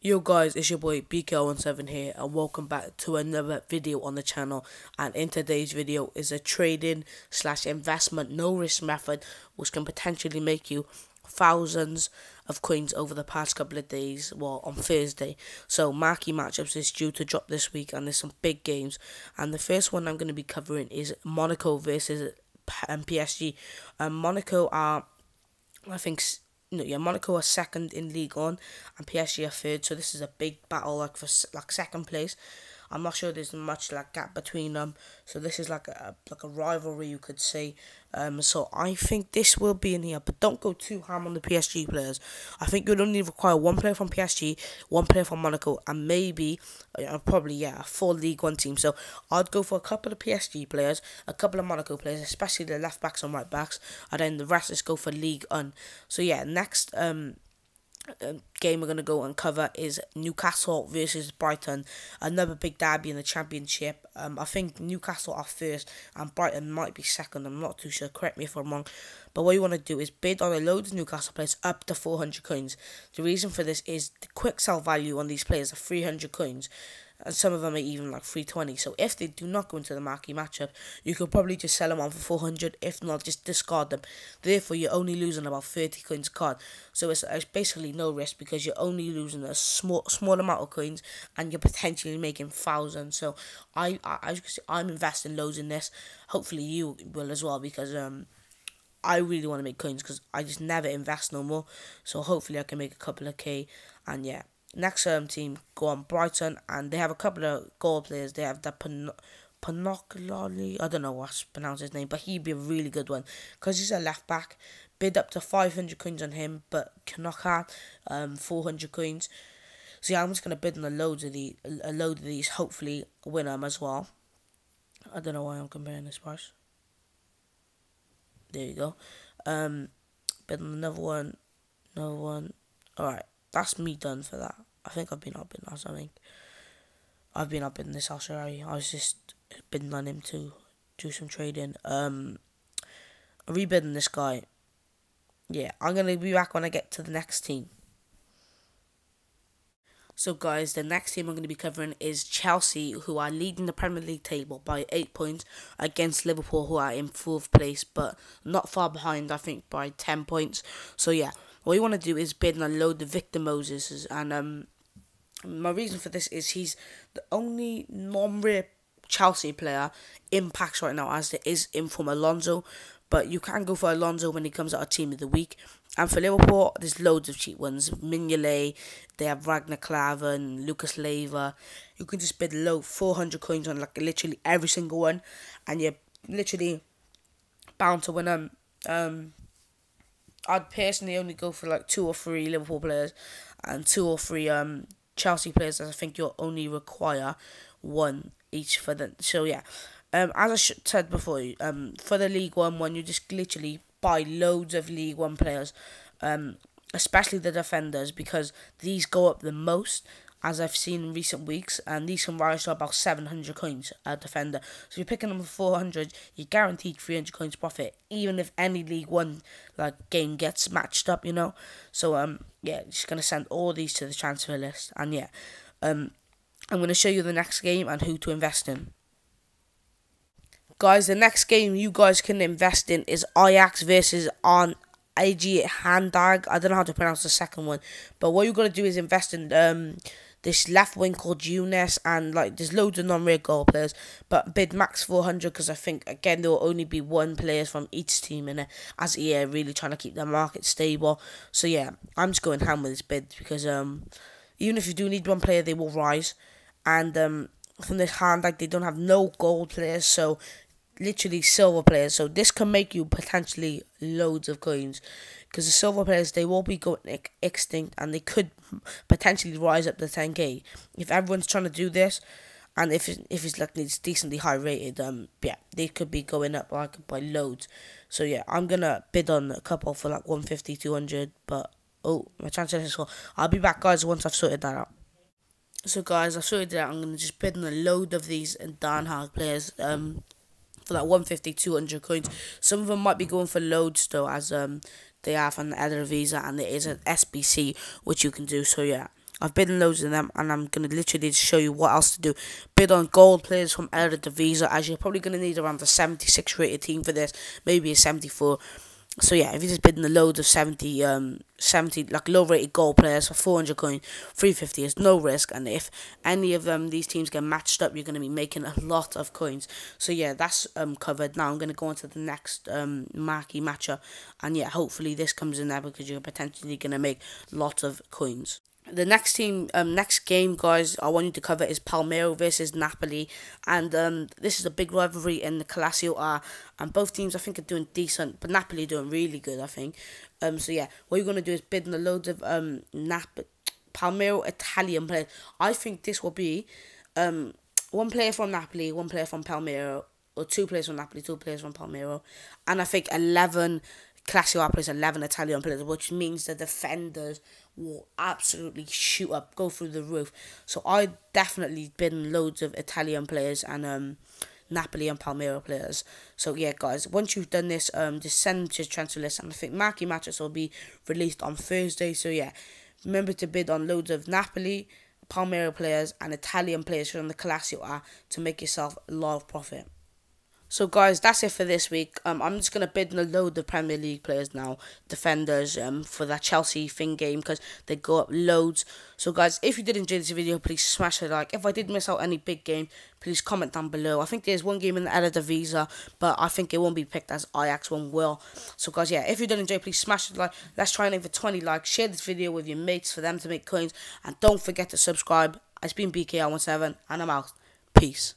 Yo guys, it's your boy BK17 here and welcome back to another video on the channel and in today's video is a trading slash investment no risk method which can potentially make you thousands of coins over the past couple of days, well on Thursday. So marquee matchups is due to drop this week and there's some big games and the first one I'm going to be covering is Monaco versus PSG. Um, Monaco are I think no, yeah, Monaco are second in League One, and PSG are third. So this is a big battle, like for like second place. I'm not sure there's much like gap between them. So this is like a like a rivalry you could say. Um, so I think this will be in here, but don't go too ham on the PSG players. I think you'd only require one player from PSG, one player from Monaco, and maybe uh, probably yeah, a full League One team. So I'd go for a couple of PSG players, a couple of Monaco players, especially the left backs and right backs, and then the rest let's go for League One. So yeah, next um game we're going to go and cover is Newcastle versus Brighton, another big derby in the Championship. Um, I think Newcastle are first and Brighton might be second. I'm not too sure. Correct me if I'm wrong. But what you want to do is bid on a load of Newcastle players up to 400 coins. The reason for this is the quick sell value on these players are 300 coins and some of them are even like 320. So if they do not go into the marquee matchup, you could probably just sell them on for 400. If not, just discard them. Therefore, you're only losing about 30 coins card. So it's, it's basically no risk because you're only losing a small small amount of coins and you're potentially making thousands. So I, I as you can see, I'm investing loads in this. Hopefully you will as well because um. I really want to make coins because I just never invest no more. So hopefully I can make a couple of K. And yeah, next um, team go on Brighton, and they have a couple of goal players. They have the Pan- I don't know what's pronounced his name, but he'd be a really good one because he's a left back. Bid up to 500 coins on him, but Knockaert, um, 400 coins. So yeah, I'm just gonna bid on a load of the a load of these. Hopefully, win them as well. I don't know why I'm comparing this price. There you go. Um, on another one, another one. All right that's me done for that. I think I've been up in that. I think I've been up in this house already. I was just bidding on him to do some trading. Um, rebidding this guy. Yeah, I'm gonna be back when I get to the next team. So, guys, the next team I'm going to be covering is Chelsea, who are leading the Premier League table by 8 points against Liverpool, who are in fourth place, but not far behind, I think, by 10 points. So, yeah, what you want to do is bid and unload the Victor Moses, and um, my reason for this is he's the only non-rare Chelsea player impacts right now, as there is in from Alonso. But you can go for Alonso when he comes out of Team of the Week. And for Liverpool, there's loads of cheap ones. Mignolet, they have Ragnar Klavan, Lucas Leiva. You can just bid low 400 coins on like literally every single one. And you're literally bound to win them. Um, I'd personally only go for like two or three Liverpool players and two or three um Chelsea players. As I think you'll only require one each for the. So yeah, um, as I said before, um, for the League One one, you just literally buy loads of League One players, um, especially the defenders because these go up the most as I've seen in recent weeks, and these can rise to about 700 coins a defender. So if you're picking them for 400, you're guaranteed 300 coins profit, even if any League One like game gets matched up, you know. So um yeah, just gonna send all these to the transfer list, and yeah, um I'm gonna show you the next game and who to invest in. Guys, the next game you guys can invest in is Ajax versus ADO Den Haag. I don't know how to pronounce the second one, but what you're gonna do is invest in um this left wing called Younes, and like there's loads of non-real goal players, but bid max 400 because I think again there will only be one players from each team in it, as EA really trying to keep the market stable. So yeah, I'm just going ham with this bid because um even if you do need one player, they will rise, and um from this hand like they don't have no gold players, so literally silver players. So this can make you potentially loads of coins. Because the silver players they will be going extinct and they could potentially rise up to 10k if everyone's trying to do this and if if it's like it's decently high rated um yeah they could be going up like by loads. So yeah i'm gonna bid on a couple for like 150 200 but oh my is well i'll be back guys once i've sorted that out. So guys i've sorted that i'm gonna just bid on a load of these Den Haag players um for like 150 200 coins some of them might be going for loads though as um they have an Eredivisie and there is an SBC which you can do. So yeah, I've bidden loads of them, and I'm gonna literally show you what else to do. Bid on gold players from Eredivisie, as you're probably gonna need around a 76 rated team for this, maybe a 74 so yeah, if you just bidding the loads of 70, um, 70 like low rated goal players for 400 coin, 350 is no risk. And if any of them, these teams get matched up, you're going to be making a lot of coins. So yeah, that's um covered. Now I'm going to go on to the next um marquee matchup. And yeah, hopefully this comes in there because you're potentially going to make lots of coins the next team, um, next game, guys, I want you to cover is Palmero versus Napoli, and um, this is a big rivalry in the Calcio A, and both teams I think are doing decent, but Napoli doing really good, I think. Um, so yeah, what you're gonna do is bid in a loads of um Nap, Palmero Italian players. I think this will be, um, one player from Napoli, one player from Palmero, or two players from Napoli, two players from Palmero, and I think eleven Classio players, eleven Italian players, which means the defenders will absolutely shoot up, go through the roof. So I definitely been loads of Italian players and um Napoli and Palmero players. So yeah, guys, once you've done this, um, just send to transfer list, and I think marquee matches will be released on Thursday. So yeah, remember to bid on loads of Napoli, Palmero players, and Italian players from the Calcio to make yourself a lot of profit. So guys, that's it for this week. Um, I'm just gonna bid in a load of Premier League players now, defenders, um, for that Chelsea thing game because they go up loads. So guys, if you did enjoy this video, please smash a like. If I did miss out any big game, please comment down below. I think there's one game in the Eredivisie, but I think it won't be picked as Ajax one will. So guys, yeah, if you did enjoy, please smash the like. Let's try and aim for 20 likes. Share this video with your mates for them to make coins, and don't forget to subscribe. It's been BKR17, and I'm out. Peace.